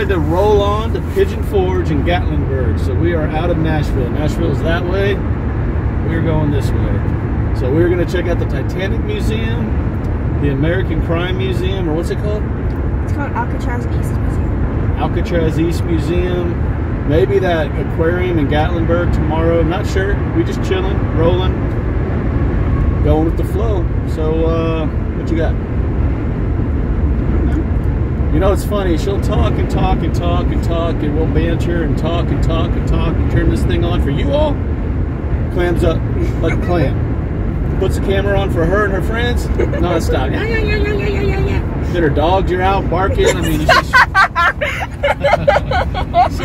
decided to roll on to Pigeon Forge in Gatlinburg. So we are out of Nashville. Nashville's that way. We're going this way. So we're going to check out the Titanic Museum, the American Crime Museum, or what's it called? It's called Alcatraz East Museum. Alcatraz East Museum. Maybe that aquarium in Gatlinburg tomorrow. I'm not sure. We just chilling, rolling, going with the flow. So, uh, what you got? You know, it's funny. She'll talk and talk and talk and talk, and we'll banter and talk and talk and talk and turn this thing on for you all. Clams up like a clam. Puts the camera on for her and her friends nonstop. Yeah, yeah, yeah, yeah, yeah, yeah, yeah. Then her dogs are out barking. I mean, so,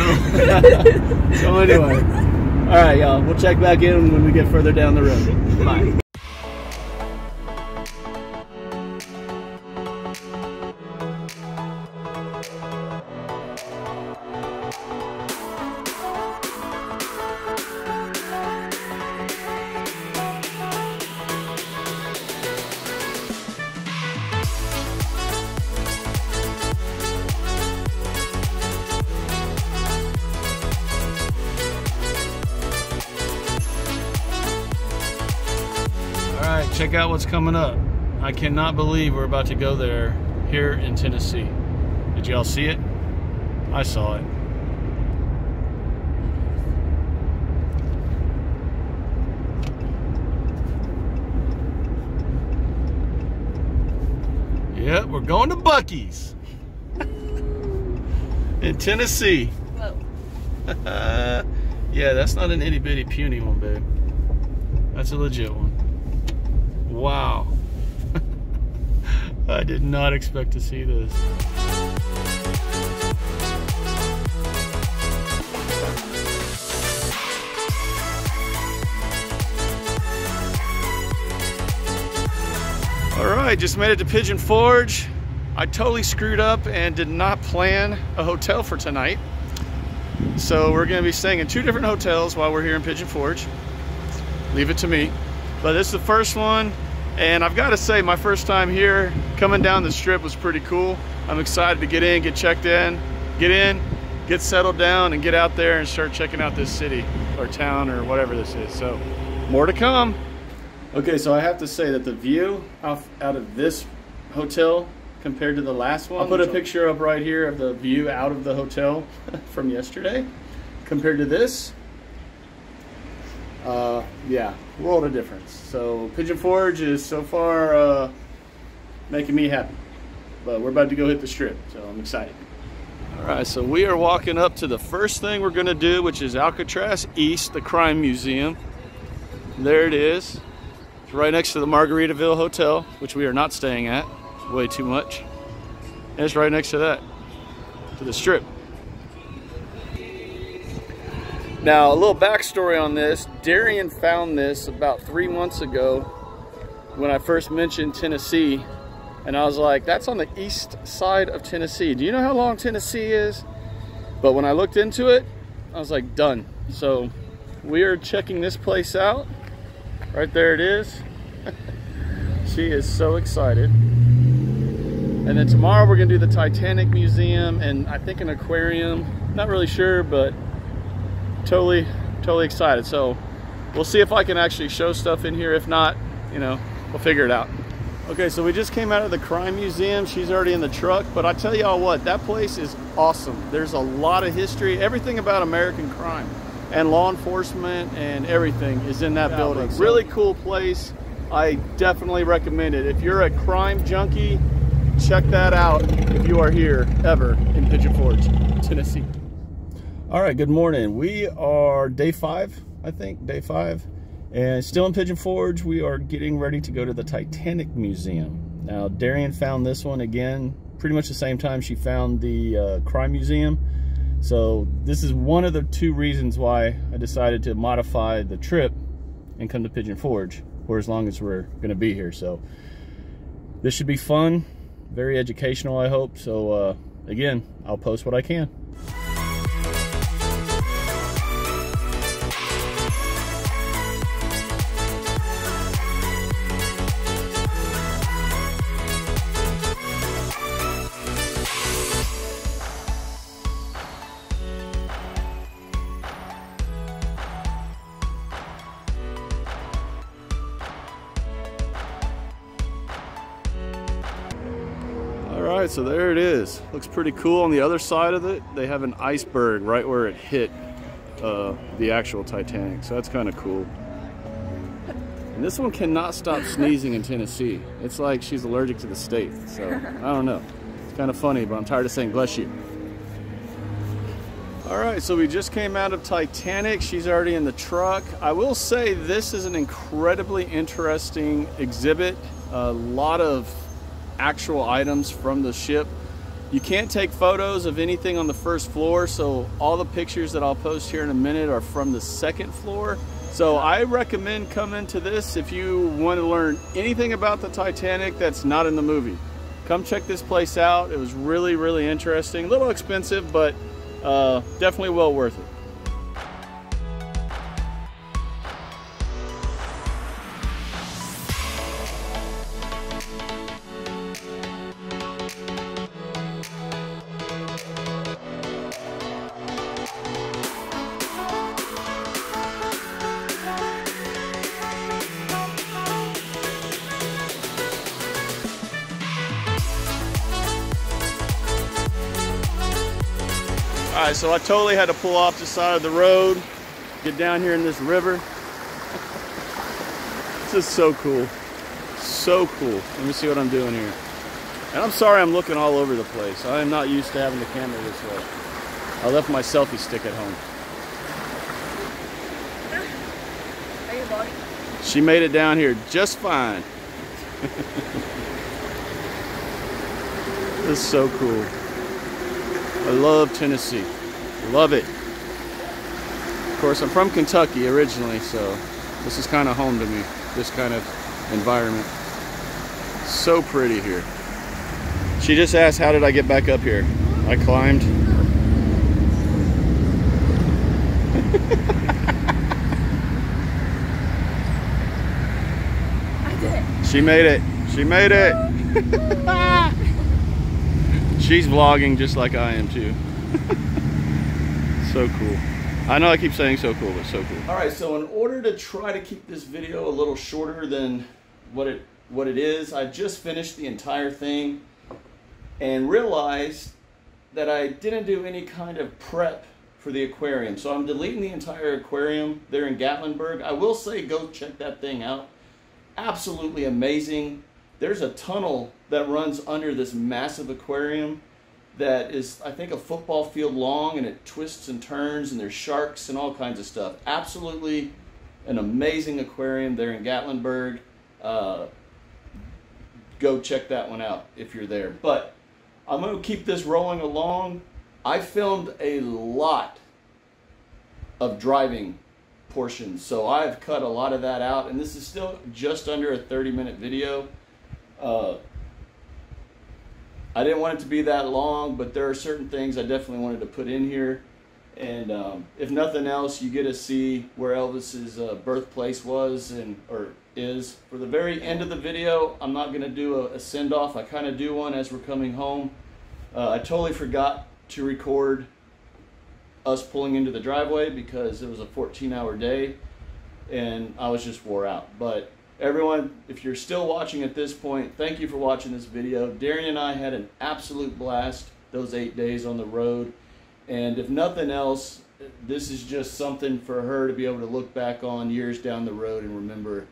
so anyway, all right, y'all. We'll check back in when we get further down the road. Bye. Coming up. I cannot believe we're about to go there here in Tennessee. Did y'all see it? I saw it. Yep, we're going to Buc-ee's in Tennessee. Yeah, that's not an itty bitty puny one, babe. That's a legit one. Wow. I did not expect to see this. All right, just made it to Pigeon Forge. I totally screwed up and did not plan a hotel for tonight. So we're gonna be staying in two different hotels while we're here in Pigeon Forge. Leave it to me. But this is the first one, and I've got to say, my first time here, coming down the strip was pretty cool. I'm excited to get in, get checked in, get in, get settled down, and get out there and start checking out this city or town or whatever this is. So, more to come. Okay, so I have to say that the view out, out of this hotel compared to the last one, I'll put a picture up right here of the view out of the hotel from yesterday compared to this. Uh, yeah, world of difference. So Pigeon Forge is so far uh, making me happy. But we're about to go hit the strip, so I'm excited. All right, so we are walking up to the first thing we're gonna do, which is Alcatraz East, the Crime Museum. There it is. It's right next to the Margaritaville Hotel, which we are not staying at, way too much. And it's right next to that, to the strip. Now, a little backstory on this. Darian found this about three months ago when I first mentioned Tennessee. And I was like, that's on the east side of Tennessee. Do you know how long Tennessee is? But when I looked into it, I was like, done. So we are checking this place out. Right there it is. she is so excited. And then tomorrow we're gonna do the Titanic Museum and I think an aquarium. Not really sure, but totally, totally excited. So we'll see if I can actually show stuff in here. If not, you know, we'll figure it out. Okay, so we just came out of the crime museum. She's already in the truck, but I tell y'all what, that place is awesome. There's a lot of history, everything about American crime and law enforcement and everything is in that Yeah, building. so. Really cool place. I definitely recommend it. If you're a crime junkie, check that out if you are here ever in Pigeon Forge, Tennessee. All right, good morning. We are day five, I think, day five, and still in Pigeon Forge. We are getting ready to go to the Titanic Museum. Now, Darian found this one again, pretty much the same time she found the uh, Crime Museum. So this is one of the two reasons why I decided to modify the trip and come to Pigeon Forge for as long as we're going to be here. So this should be fun, very educational, I hope. So uh, again, I'll post what I can. Pretty cool. On the other side of it, they have an iceberg right where it hit uh, the actual Titanic. So that's kind of cool. And this one cannot stop sneezing in Tennessee. It's like she's allergic to the state. So I don't know. It's kind of funny, but I'm tired of saying bless you. All right, so we just came out of Titanic. She's already in the truck. I will say this is an incredibly interesting exhibit. A lot of actual items from the ship. You can't take photos of anything on the first floor, so all the pictures that I'll post here in a minute are from the second floor. So I recommend coming to this if you want to learn anything about the Titanic that's not in the movie. Come check this place out. It was really, really interesting. A little expensive, but uh, definitely well worth it. So I totally had to pull off the side of the road, get down here in this river. this is so cool. So cool. Let me see what I'm doing here. And I'm sorry I'm looking all over the place. I am not used to having the camera this way. I left my selfie stick at home. She made it down here just fine. this is so cool. I love Tennessee. Love it. Of course, I'm from Kentucky originally, so this is kind of home to me, this kind of environment. So pretty here. She just asked, how did I get back up here? I climbed. I did it. She made it. She made it. She's vlogging just like I am too. so cool. I know I keep saying so cool, but so cool. All right, so in order to try to keep this video a little shorter than what it what it is, I just finished the entire thing and realized that I didn't do any kind of prep for the aquarium. So I'm deleting the entire aquarium there in Gatlinburg. I will say go check that thing out. Absolutely amazing. There's a tunnel that runs under this massive aquarium that is, I think, a football field long and it twists and turns and there's sharks and all kinds of stuff. Absolutely an amazing aquarium there in Gatlinburg. Uh, go check that one out if you're there. But I'm going to keep this rolling along. I filmed a lot of driving portions, so I've cut a lot of that out, and this is still just under a 30 minute video. Uh, I didn't want it to be that long, but there are certain things I definitely wanted to put in here. And um, if nothing else, you get to see where Elvis's uh, birthplace was and or is. For the very end of the video, I'm not going to do a, a send off. I kind of do one as we're coming home. Uh, I totally forgot to record us pulling into the driveway because it was a 14 hour day and I was just wore out. But everyone, if you're still watching at this point, thank you for watching this video. Darian and I had an absolute blast those eight days on the road. And if nothing else, this is just something for her to be able to look back on years down the road and remember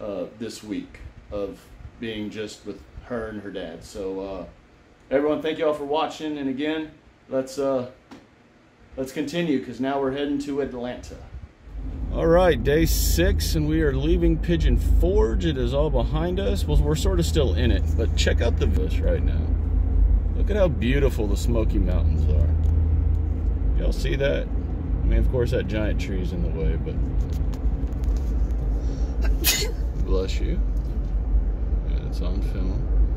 uh, this week of being just with her and her dad. So, uh, everyone, thank you all for watching. And again, let's uh, let's continue because now we're heading to Atlanta. All right, day six, and we are leaving Pigeon Forge. It is all behind us. Well, we're sort of still in it, but check out the bush right now. Look at how beautiful the Smoky Mountains are. Y'all see that? I mean, of course, that giant tree's in the way, but bless you. Yeah, it's on film.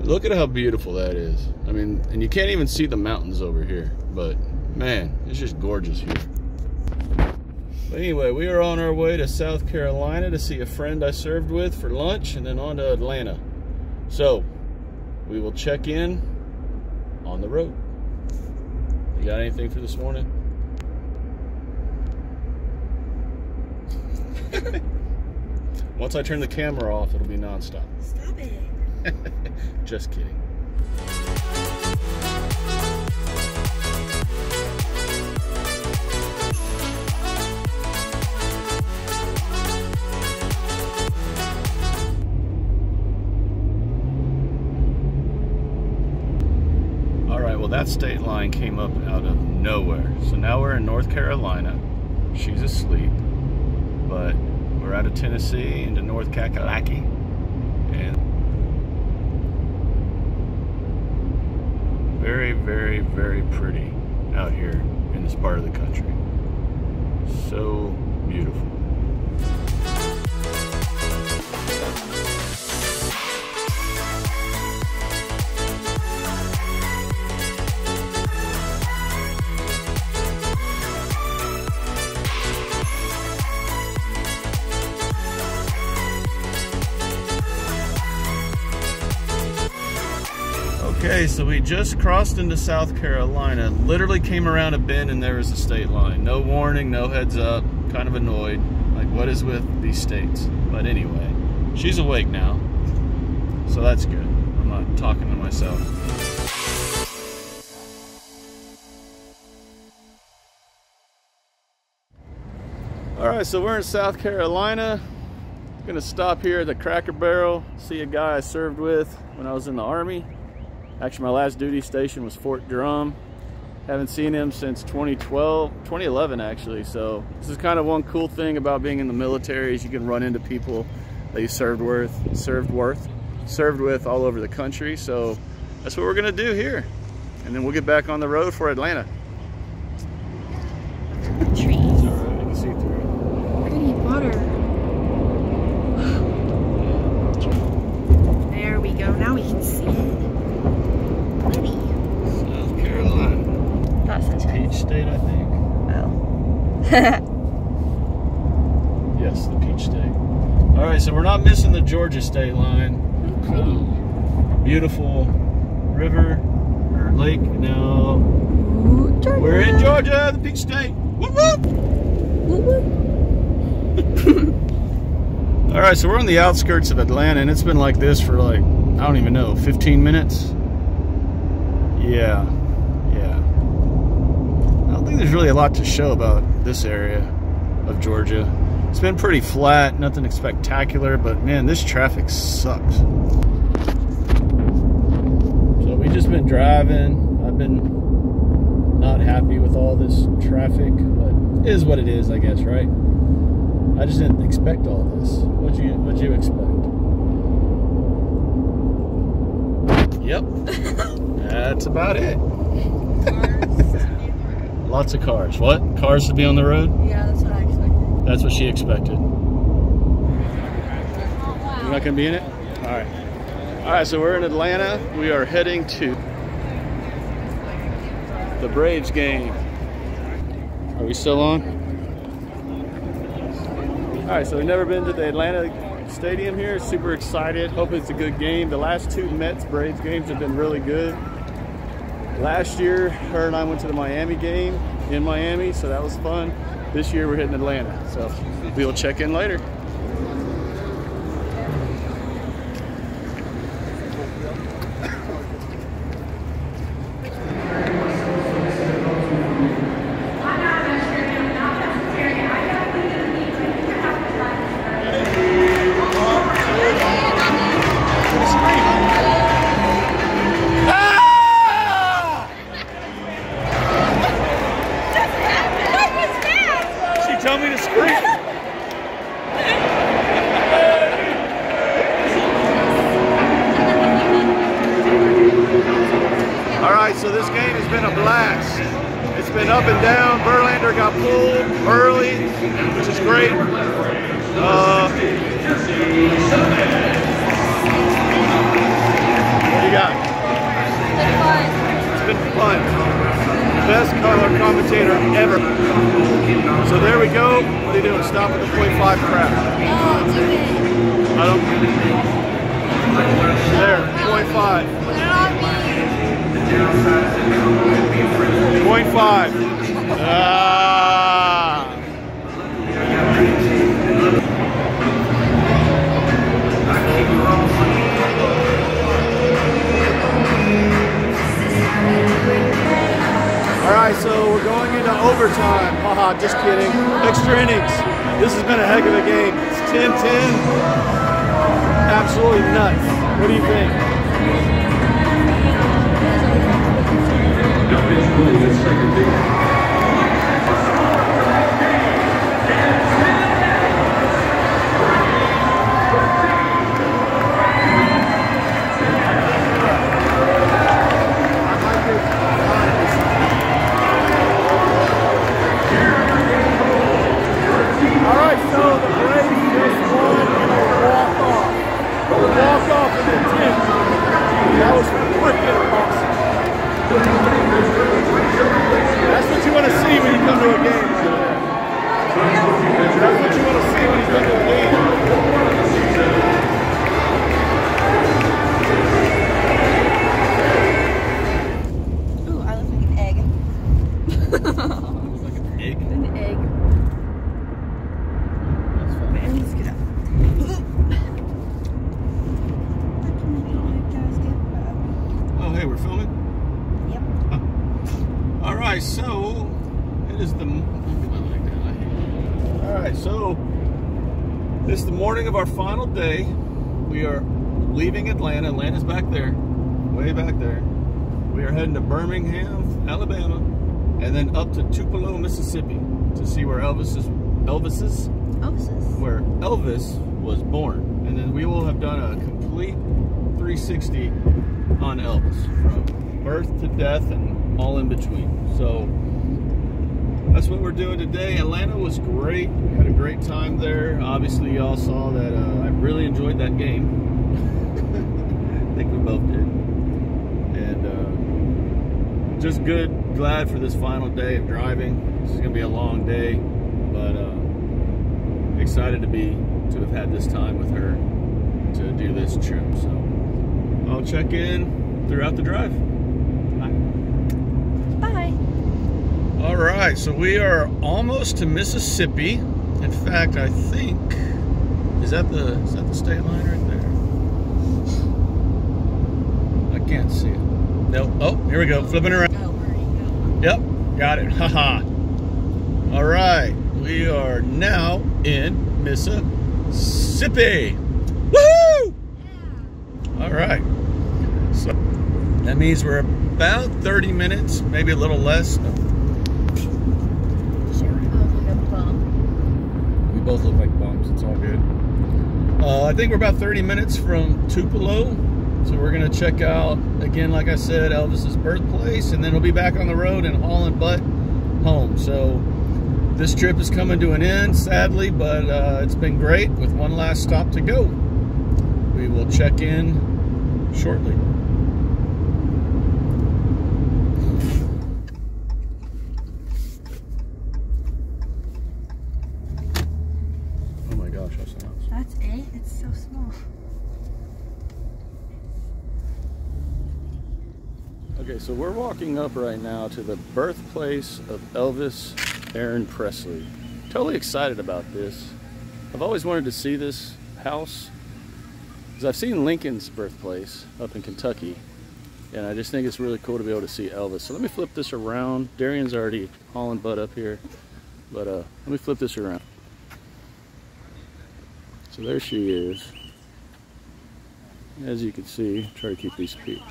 Look at how beautiful that is. I mean, and you can't even see the mountains over here, but man, it's just gorgeous here. But anyway, we are on our way to South Carolina to see a friend I served with for lunch and then on to Atlanta. So, we will check in on the road. You got anything for this morning? Once I turn the camera off, it'll be nonstop. Stop it. Just kidding. That state line came up out of nowhere. So now we're in North Carolina. She's asleep, but we're out of Tennessee into North Kakalaki. And very, very, very pretty out here in this part of the country. So beautiful. Okay, so we just crossed into South Carolina. Literally came around a bend and there was a state line. No warning, no heads up. Kind of annoyed. Like, what is with these states? But anyway, she's awake now. So that's good. I'm not talking to myself. All right, so we're in South Carolina. Gonna stop here at the Cracker Barrel, see a guy I served with when I was in the Army. Actually, my last duty station was Fort Drum. Haven't seen him since 2012, 2011 actually. So this is kind of one cool thing about being in the military is you can run into people that you served with, served worth, served with all over the country. So that's what we're gonna do here. And then we'll get back on the road for Atlanta. Trees. All right, you can see through. We're gonna need water. There we go. Now we can see it. Pretty. South Carolina, Not sunshine. Peach State, I think. Oh. Yes, the Peach State. All right, so we're not missing the Georgia state line. Um, beautiful river or lake. Now Georgia. we're in Georgia, the Peach State. Whoop, whoop. Woo, woo. All right, so we're on the outskirts of Atlanta, and it's been like this for like I don't even know, 15 minutes. Yeah, yeah. I don't think there's really a lot to show about this area of Georgia. It's been pretty flat, nothing spectacular, but man, this traffic sucks. So we just been driving. I've been not happy with all this traffic, but it is what it is, I guess, right? I just didn't expect all this. What'd you What'd you expect? Yep, that's about it. Cars, Lots of cars. What? Cars to be on the road? yeah, that's what she expected. You're not gonna be in it? All right. All right. So we're in Atlanta. We are heading to the Braves game. Are we still on? All right. So we've never been to the Atlanta Stadium here. Super excited. Hope it's a good game. The last two Mets Braves games have been really good. Last year, her and I went to the Miami game in Miami, so that was fun. This year, we're hitting Atlanta, so we'll check in later. to stop at the .5 crash. Oh, I don't get. There, .5. Point .5. ah. All right, so we're going into overtime. Haha, just kidding. Extra innings. This has been a heck of a game. It's 10-10. Absolutely nuts. What do you think? All right, so the Braves just won in a walk-off. A walk-off in the 10th. That was freaking awesome. That's what you want to see when you come to a game. That's what you want to see when you come to a game. Ooh, I look like an egg. Like an egg. An egg. That's fun. Wait, let me just get up. Oh, hey, we're filming? Yep. All right, so it is the. All right, so this is the morning of our final day. We are leaving Atlanta. Atlanta's back there, way back there. We are heading to Birmingham, Alabama, and then up to Tupelo, Mississippi, to see where Elvis is. Elvis's Elvis. where Elvis was born, and then we will have done a complete 360 on Elvis from birth to death and all in between. So that's what we're doing today. Atlanta was great. We had a great time there. Obviously, y'all saw that uh, I really enjoyed that game. I think we both did. And uh, just good, glad for this final day of driving. This is going to be a long day, but. Uh, excited to be to have had this time with her to do this trip. So I'll check in throughout the drive. Bye. All right, so we are almost to Mississippi. In fact, I think is that the is that the state line right there? I can't see it. No. Oh, here we go. Flipping around. Oh, where you go? Yep, got it. Haha. All right, we are now in Mississippi. Woohoo! All right. So that means we're about 30 minutes, maybe a little less. I was like a bum. We both look like. It's all good. Uh, I think we're about 30 minutes from Tupelo. So we're going to check out, again, like I said, Elvis's birthplace, and then we'll be back on the road and hauling butt home. So this trip is coming to an end, sadly, but uh, it's been great with one last stop to go. We will check in shortly. Oh my gosh, that's loud. That's it? It's so small. Okay, so we're walking up right now to the birthplace of Elvis Aaron Presley. Totally excited about this. I've always wanted to see this house because I've seen Lincoln's birthplace up in Kentucky, and I just think it's really cool to be able to see Elvis. So let me flip this around. Darian's already hauling butt up here, but uh, let me flip this around. So there she is. As you can see, try to keep these peaked.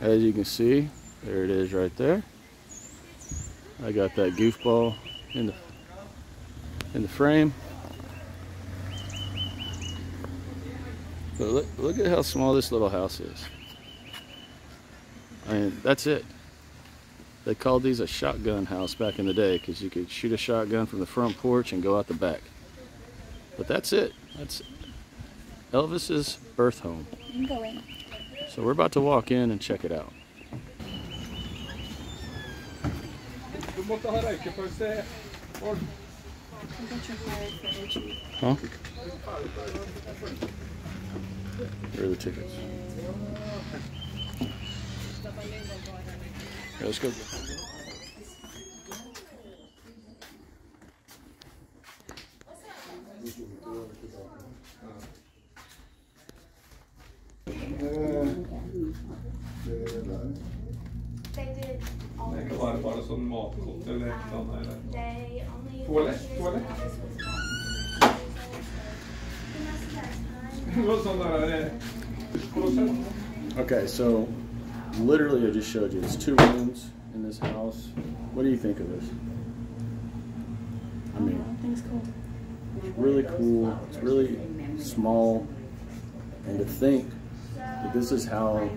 As you can see, there it is right there. I got that goofball in the in the frame. But look, look at how small this little house is. I mean, that's it. They called these a shotgun house back in the day because you could shoot a shotgun from the front porch and go out the back. But that's it. That's Elvis's birth home. You can go in. So we're about to walk in and check it out. I got your hired for entry. Huh? Where are the tickets? Yeah, let's go. They did all bara sån matkott eller ett annat eller? They only Toalett? Toalett? Det var sån där... eh, klosett. Okay, so literally I just showed you. There's two rooms in this house. What do you think of this? I mean, I think it's cool. it's really cool. It's really small. And to think that this is how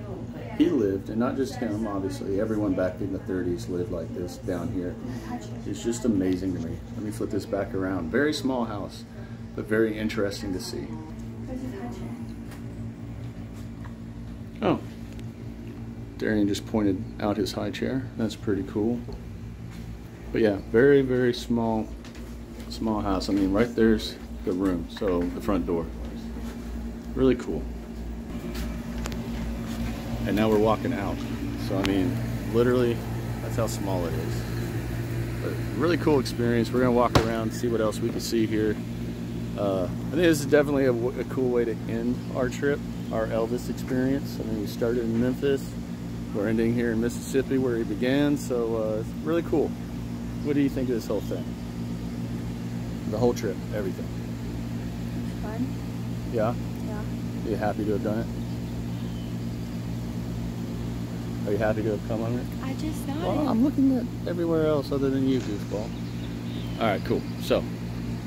he lived, and not just him, obviously. Everyone back in the 30s lived like this down here. It's just amazing to me. Let me flip this back around. Very small house, but very interesting to see. Oh. Darian just pointed out his high chair. That's pretty cool. But yeah, very, very small, small house. I mean, right there's the room, so the front door. Really cool. And now we're walking out. So, I mean, literally, that's how small it is. But really cool experience. We're gonna walk around, see what else we can see here. Uh, I think this is definitely a cool way to end our trip, our Elvis experience. I mean, we started in Memphis, we're ending here in Mississippi where he began, so uh, it's really cool. What do you think of this whole thing? The whole trip, everything. Fun. Yeah? Yeah. Are you happy to have done it? Are you happy to have come on it? I just nodded. Well, I'm looking at everywhere else other than you, goofball. All right, cool. So,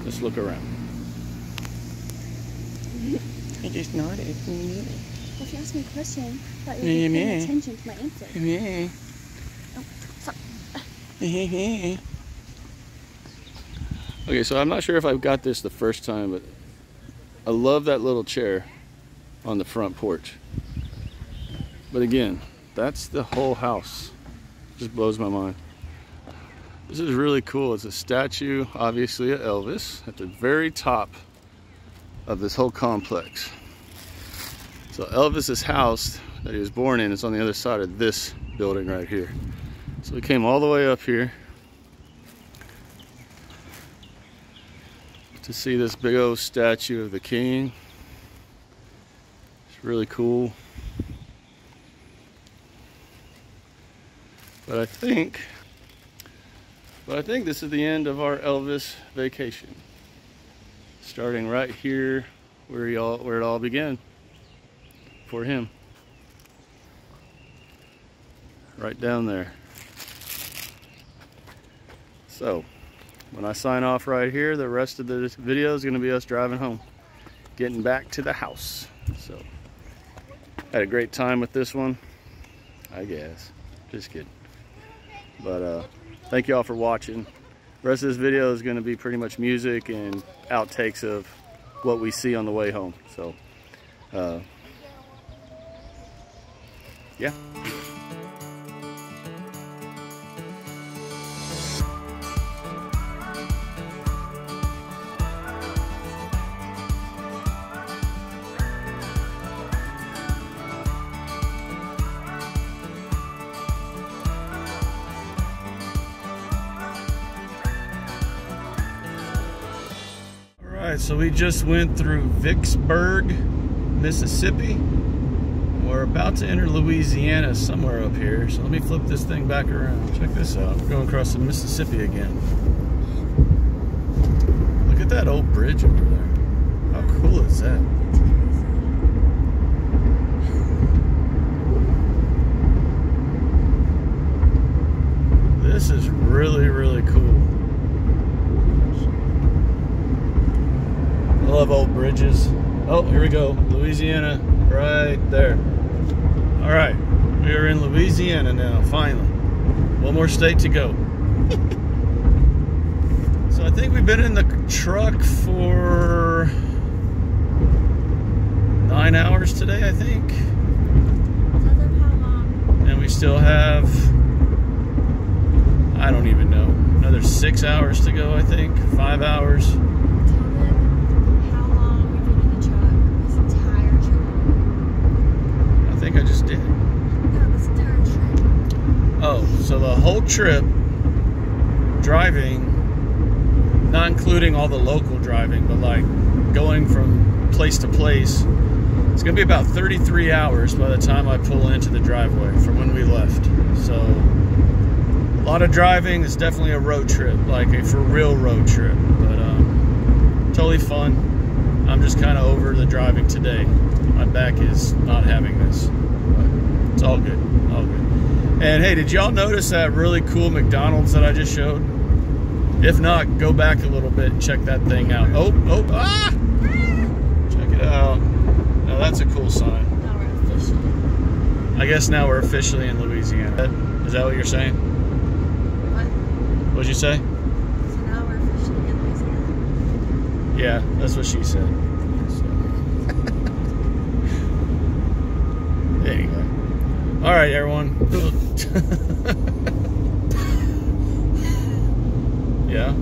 let's look around. I just nodded. Well, if you ask me a question, I thought Yeah, you were yeah. paying attention to my answer. Yeah. Oh, fuck. Okay, so I'm not sure if I've got this the first time, but I love that little chair on the front porch. But again, that's the whole house. Just blows my mind. This is really cool. It's a statue, obviously, of Elvis at the very top of this whole complex. So Elvis's house that he was born in is on the other side of this building right here. So we came all the way up here to see this big old statue of the king. It's really cool. But I think, but I think this is the end of our Elvis vacation. Starting right here where he all, where it all began for him. Right down there. So, when I sign off right here, the rest of the video is going to be us driving home, getting back to the house. So, had a great time with this one, I guess. Just kidding. But uh, thank you all for watching. The rest of this video is going to be pretty much music and outtakes of what we see on the way home. So, uh, yeah. We just went through Vicksburg, Mississippi. We're about to enter Louisiana somewhere up here. So let me flip this thing back around. Check this out. We're going across the Mississippi again. Look at that old bridge over there. How cool is that? This is really, really cool. I love old bridges. Oh, here we go. Louisiana, right there. All right, we are in Louisiana now, finally. One more state to go. so I think we've been in the truck for nine hours today, I think. Tell them how long. And we still have, I don't even know, another six hours to go, I think. Five hours. Tell them how long we've been in the truck. This entire trip. I think I just did. No, this entire trip. Oh, so the whole trip driving, not including all the local driving, but like going from place to place, it's gonna be about 33 hours by the time I pull into the driveway from when we left. So a lot of driving. It's definitely a road trip, like a for real road trip. But um, totally fun. I'm just kind of over the driving today. My back is not having this. But it's all good. All good. And hey, did y'all notice that really cool McDonald's that I just showed? If not, go back a little bit and check that thing out. Oh, oh, ah! Check it out. Now that's a cool sign. Now we're officially. I guess now we're officially in Louisiana. Is that what you're saying? What? What'd you say? So now we're officially in Louisiana. Yeah, that's what she said. So. anyway. All right, everyone. yeah.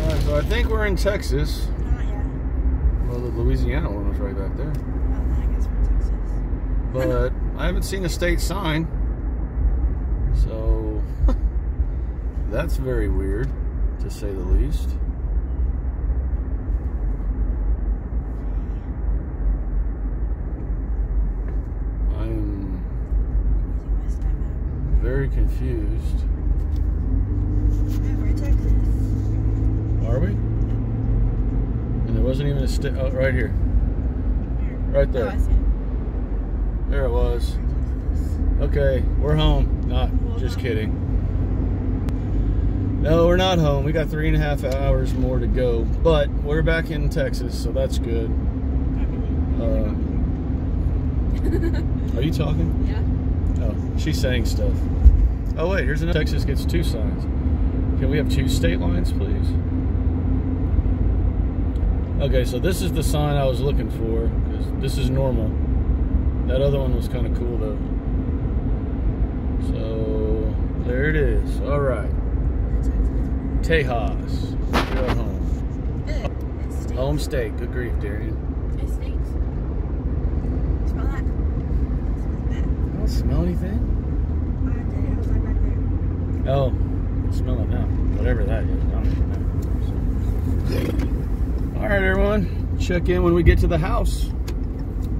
All right, so I think we're in Texas. Not yet. Well, the Louisiana one was right back there. I guess we're Texas. But I haven't seen a state sign. So that's very weird, to say the least. I'm Using my sky map. very confused. We're in Texas. Are we? And there wasn't even a stick. Oh, right here. Right Oh, there. I it. There it was. We're in Texas. Okay, we're home. Not just kidding. No, we're not home. We got three and a half hours more to go, but we're back in Texas, so that's good. Uh, are you talking? Yeah. Oh, she's saying stuff. Oh wait, here's another. Texas gets two signs. Can we have two state lines, please? Okay, so this is the sign I was looking for this is normal. That other one was kind of cool though. So there it is. All right, Tejas, you're at home. It. Home state. Good grief, Darian. It stinks. Smell that? I don't smell anything. I did. It was like right there. Oh, I smell it now. Whatever that is. I don't even know. All right, everyone. Check in when we get to the house.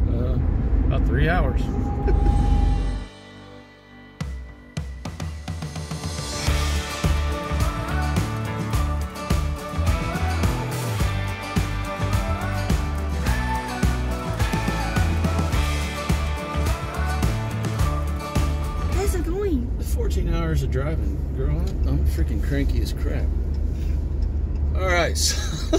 Uh, about three hours. driving, girl. I'm freaking cranky as crap. All right. So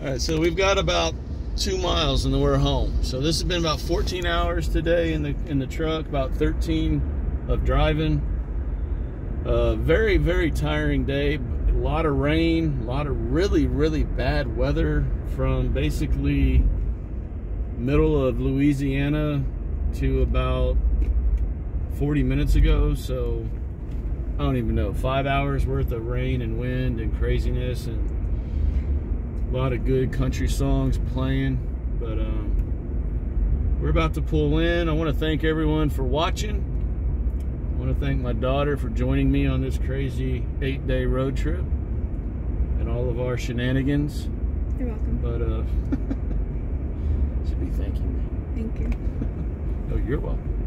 All right, so we've got about two miles and then we're home. So this has been about 14 hours today in the in the truck, about 13 of driving. Uh, very very tiring day. A lot of rain, a lot of really really bad weather from basically middle of Louisiana to about 40 minutes ago. So I don't even know, five hours worth of rain and wind and craziness and a lot of good country songs playing. But um, we're about to pull in. I want to thank everyone for watching. I want to thank my daughter for joining me on this crazy eight day road trip and all of our shenanigans. You're welcome. But uh, should be thanking me. Thank you. Oh, you're welcome.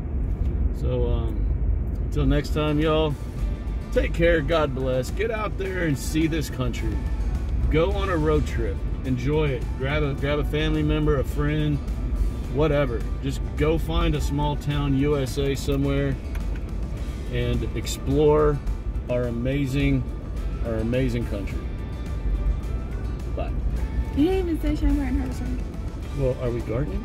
So, um, until next time, y'all, take care. God bless. Get out there and see this country. Go on a road trip. Enjoy it. Grab a grab a family member, a friend, whatever. Just go find a small town USA somewhere and explore our amazing, our amazing country. Bye. You didn't even say Shamrock and Harvest. Well, are we gardening?